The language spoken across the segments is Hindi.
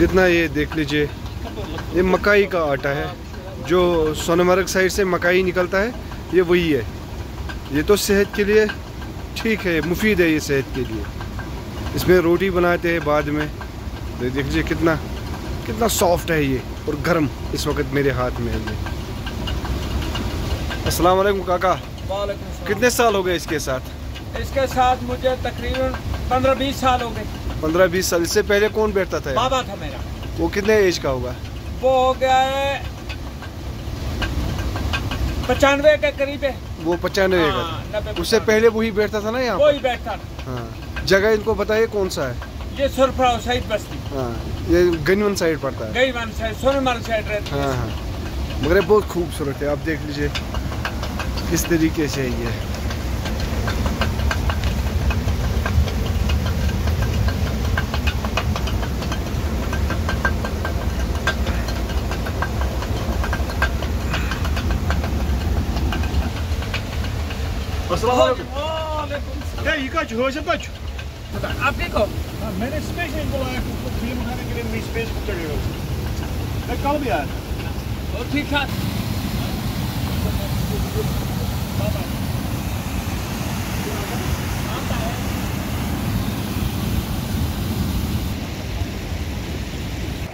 कितना ये देख लीजिए ये मकाई का आटा है जो सोनमर्ग साइड से मकाई निकलता है ये वही है। ये तो सेहत के लिए ठीक है मुफीद है ये सेहत के लिए। इसमें रोटी बनाते हैं बाद में। तो देख लीजिए कितना कितना सॉफ्ट है ये और गर्म इस वक्त मेरे हाथ में है ये। अस्सलाम वालेकुम काका कितने साल हो गए इसके साथ? इसके साथ मुझे तकरीबन पंद्रह बीस साल हो गए। पंद्रह बीस साल इससे पहले कौन बैठता था? बाबा था मेरा। वो कितने एज का होगा? वो हो गया है पचानवे के करीब है। वो पचानवे का हाँ, उससे पहले वही बैठता था ना यहाँ वही बैठता था? हाँ। जगह इनको बताइए कौन सा है? ये सुरफरा सईद बस्ती। हाँ ये गनवन साइड पड़ता है गई वन साइड सोनमर्ग साइड रहती है। हाँ हाँ। मगर बहुत खूबसूरत है आप देख लीजिए। किस तरीके से है ये। का जो है कुछ सलाम। आप ठीक हो मैंने स्पेशल बुलाया उसको फ़िल्म उठाने के लिए मेरी स्पेस बुक करेगा मैं कल भी आया और ठीक ठाक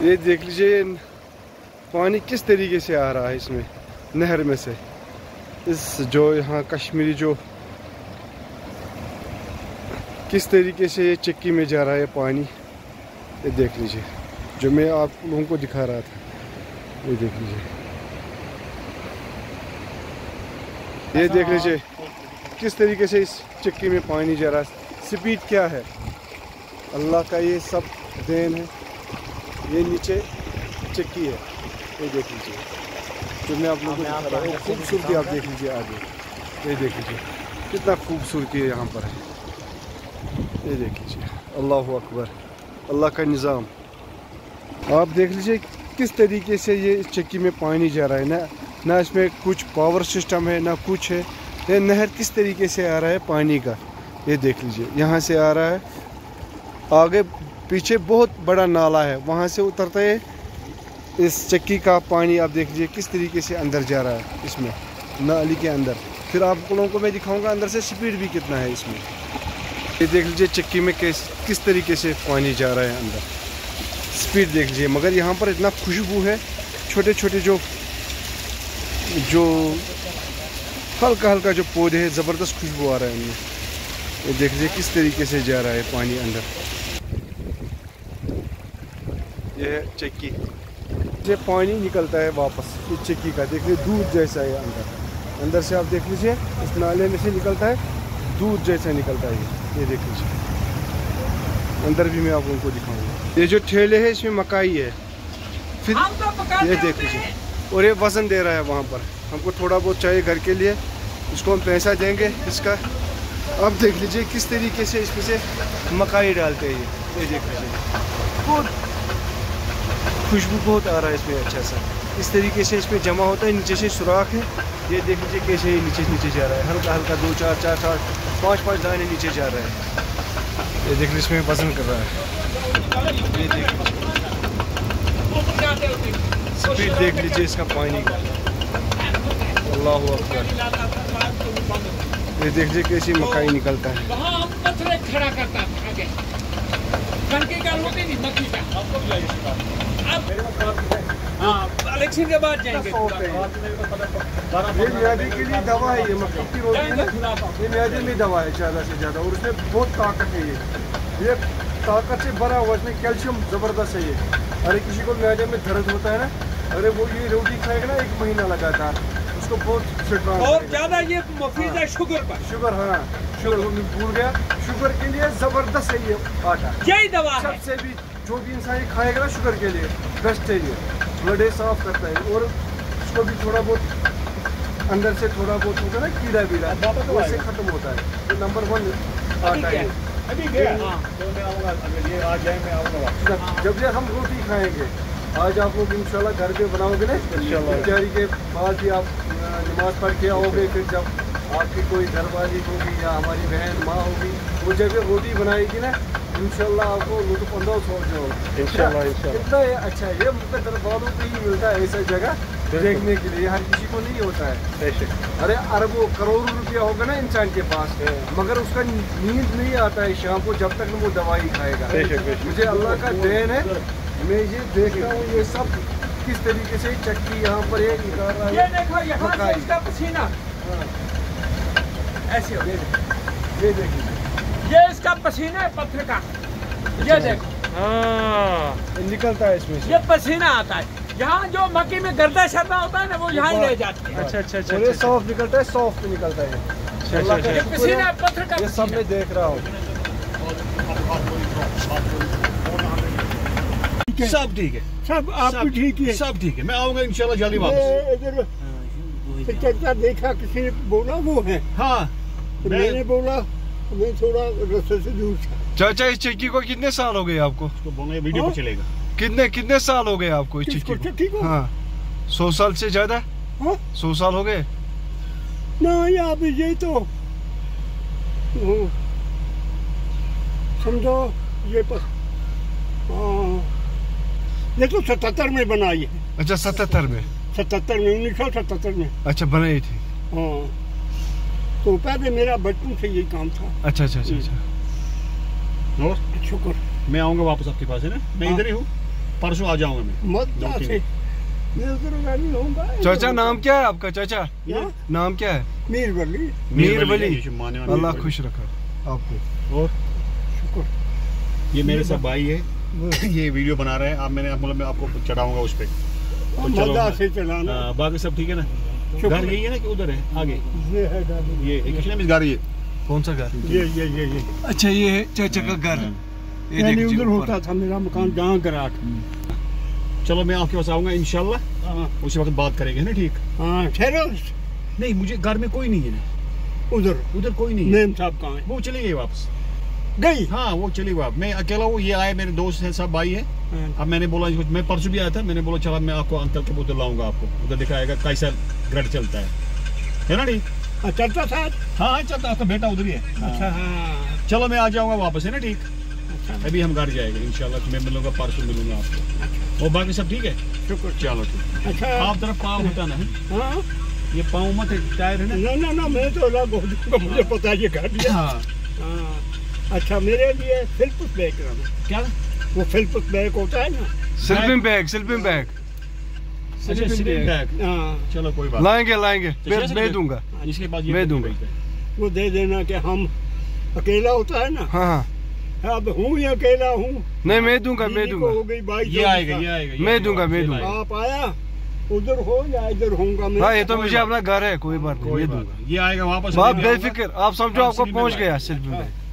ये देख लीजिए पानी किस तरीके से आ रहा है इसमें नहर में से इस जो यहाँ कश्मीरी जो किस तरीके से ये चक्की में जा रहा है पानी? ये देख लीजिए। जो मैं आप लोगों को दिखा रहा था ये देख लीजिए। ये देख लीजिए किस तरीके से इस चक्की में पानी जा रहा है। स्पीड क्या है? अल्लाह का ये सब देन है। ये नीचे चक्की है। ये देख लीजिए। जो मैं आप लोगों को दिखा रहा हूँ खूबसूरती आप देख लीजिए आगे। ये देख लीजिए कितना खूबसूरती है यहाँ पर। है ये देख लीजिए अल्लाह अकबर अल्लाह का निज़ाम आप देख लीजिए किस तरीके से ये इस चक्की में पानी जा रहा है ना ना इसमें कुछ पावर सिस्टम है ना कुछ है ये नहर किस तरीके से आ रहा है पानी का ये देख लीजिए यहाँ से आ रहा है आगे पीछे बहुत बड़ा नाला है वहाँ से उतरता है इस चक्की का पानी आप देख लीजिए किस तरीके से अंदर जा रहा है इसमें नाली के अंदर फिर आप लोगों को मैं दिखाऊँगा अंदर से स्पीड भी कितना है इसमें ये देख लीजिए चक्की में किस किस तरीके से पानी जा रहा है अंदर। स्पीड देख लीजिए, मगर यहाँ पर इतना खुशबू है छोटे छोटे जो जो हल्का हल्का जो पौधे हैं, ज़बरदस्त खुशबू आ रहा है उनमें ये देख लीजिए किस तरीके से जा रहा है पानी अंदर। ये है चक्की। ये पानी निकलता है वापस, इस चक्की का। देख लीजिए, दूध जैसा है अंदर। अंदर से आप देख लीजिए, इस नाले में से निकलता है, दूध जैसा निकलता है ये देख लीजिए अंदर भी मैं आप लोगों को दिखाऊँगा। ये जो ठेले है इसमें मकाई है। फिर तो ये देख लीजिए और ये वज़न दे रहा है वहाँ पर। हमको थोड़ा बहुत चाहिए घर के लिए। इसको हम पैसा देंगे इसका। अब देख लीजिए किस तरीके से इसमें से मकाई डालते हैं ये। ये देख लीजिए। बहुत खुशबू बहुत आ रहा है इसमें अच्छा सा। इस तरीके से इस पर जमा होता है नीचे से सुराख है। ये देख लीजिए कैसे ये नीचे नीचे जा रहा है। हल्का हल्का दो चार चार चार पाँच पाँच दाने नीचे जा रहे हैं। ये देख लीजिए इसमें वज़न कर रहा है। ये देख हैं। स्पीड देख लीजिए इसका पानी का। अल्लाह अकबर। ये देख लीजिए कैसी मकाई निकलता है। वहाँ हम पत्थर खड़ा करता था आगे। का नहीं मक्की का। अब हाँ। इलेक्शन के बाद जाएँगे। ये म्यादे के लिए दवा है ये मक्की की रोटी है ना ये म्यादे में दवा है ज़्यादा से ज़्यादा। और उसमें बहुत ताकत है ये। ये ताकत से भरा हुआ इसमें कैल्शियम ज़बरदस्त है ये। अरे किसी को म्यादे में दर्द होता है ना अरे वो ये रोटी खाएगा ना एक महीना लगातार। उसको बहुत स्ट्रांग और ज़्यादा ये मुफीद है शुगर पर। शुगर हाँ। शुगर भूल गया। शुगर के लिए ज़बरदस्त है ये आटा। यही दवा सबसे भी जो भी इंसान ये खाएगा ना शुगर के लिए बेस्ट है ये। ब्लड साफ़ करता है और उसको भी थोड़ा बहुत अंदर से थोड़ा बहुत होता है ना कीड़ा बीड़ा वो इससे खत्म होता है। ये नंबर वन आटा है। अभी गया। हाँ। तो मैं आऊँगा अगर ये आ जाए मैं आऊँगा जब जब ये हम रोटी खाएँगे आज आप लोग इंशाल्लाह घर पे बनाओगे ना इंशाल्लाह। तैयारी के बाद ही आप नमाज़ पढ़ के आओगे फिर जब आपकी कोई घर वाली होगी या हमारी बहन माँ होगी वो जब रोटी बनाएगी ना इंशाल्लाह आपको लुत्फ अंदाज हो जाओगे इंशाल्लाह, इंशाल्लाह। कितना अच्छा है ये पे ही मिलता है ऐसा जगह देखने के लिए हर किसी को नहीं होता है। अरे अरबों करोड़ों रुपया होगा ना इंसान के पास मगर उसका नींद नहीं आता है शाम को जब तक वो दवाई खाएगा। बेशक, बेशक। मुझे अल्लाह का देन है मैं ये देखता हूँ ये सब किस तरीके से चक्की यहाँ पर ये निकाल रहा ये देखो यहाँ से इसका पसीना। ऐसे हो ये देखिए, ये इसका पसीना है पत्थर का। ये देखो। हाँ। निकलता है इसमें ये पसीना आता है। यहाँ जो मक्की में गर्दा शर्दा होता है ना वो यहाँ ही रह जाती है। अच्छा अच्छा अच्छा ये अच्छा सॉफ्ट निकलता है सॉफ्ट निकलता है अच्छा, अच्छा। पसीना है, है पत्थर का ये सब मैं देख रहा हूँ। सब ठीक है। सब आप ठीक है? सब ठीक है। मैं आऊँगा इंशाल्लाह जल्दी वापस। चर्चा देखा किसी ने? बोला वो है। हाँ। तो मैंने बोला मैं थोड़ा रास्ते से दूर था। चाचा इस चक्की को कितने साल हो गए आपको? वीडियो पे हाँ? चलेगा। कितने कितने साल हो गए आपको इस चक्की को? हाँ? सौ साल से ज़्यादा? हाँ? सौ साल हो गए? ना यहाँ पे ये तो समझो ये पर हाँ ये तो सतहत्तर में बनाई है। अच्छा सतहत्तर में? सतहत्तर में उन्नीस सौ सतहत्तर में। अच्छा बनाई थी। हाँ। तो पहले मेरा बचपन से यही काम था। अच्छा अच्छा अच्छा अच्छा। और शुक्र। मैं आऊँगा वापस आपके पास है ना? मैं हाँ। इधर ही हूँ। परसों आ जाऊँगा मैं। मत चाचा नाम क्या है आपका चाचा? नाम क्या है? मीर वली। मीर वली। अल्लाह खुश रखा। आपको। और? शुक्र। ये मेरे सब भाई है। ये वीडियो बना रहे हैं। आप मैंने मतलब मैं आपको चढ़ाऊँगा उस पर तो चलो। मज़ा से चलाना हाँ, बाकी सब ठीक है ना। घर यही है ना कि उधर है आगे। ये है ये ये कौन सा घर? ये ये ये ये। अच्छा ये है चाचा का घर। ये देखिए उधर होता था मेरा मकान जहाँ गराट। चलो मैं आपके पास आऊँगा इंशाल्लाह। हाँ। उसी वक्त बात करेंगे ना ठीक? हाँ ठहरो। नहीं मुझे घर में कोई नहीं है। ना उधर। उधर कोई नहीं है। साहब कहाँ है? वो चली गई वापस। गई। हाँ वो चली गई वापस मैं अकेला हूँ ये आए मेरे दोस्त हैं सब भाई है। हाँ, अब मैंने बोला मैं परसों भी आया था मैंने बोला चला मैं आपको अंकल के उधर लाऊँगा आपको। उधर दिखाएगा कैसा ग्रड चलता है। है ना ठीक हाँ, चलता था। हाँ हाँ चलता आपका बेटा उधर ही है। अच्छा हाँ। चलो मैं आ जाऊँगा वापस है ना ठीक? अच्छा। अभी हम घर जाएँगे इंशाल्लाह मैं मिलूँगा परसों मिलूँगा आपको। और बाकी सब ठीक है? शुक्र। चलो ठीक। अच्छा। आप तरफ़ पाँव होता ना हाँ? ये पाँव मत टायर है ना? ना ना मैं तो अलग हो जाऊँगा मुझे पता है ये गाड़ी हाँ। हाँ। अच्छा मेरे लिए फिल्पुस बैग कराना क्या? वो फिल्पुस बैग होता है ना? स्लिपिंग बैग स्लिपिंग बैग अच्छा हाँ। चलो कोई बात लाएँगे लाएँगे। तो मैं मैं दूँगा। इसके बाद ये मैं दूँगा। वो दे देना कि हम अकेला होता है ना? हाँ हाँ। अब हूँ ही अकेला हूँ? नहीं मैं दूँगा मैं दूँगा। हो गई बाईस ये आएगा ये आएगा मैं दूँगा, मैं दूँगा। आप आया उधर हो या इधर होऊँगा मैं? हाँ ये तो मुझे अपना घर है कोई बात नहीं मैं दूँगा। ये आएगा वापस आप बेफिक्र आप समझो हाँ, आपको पहुँच। गया हाँ। बैग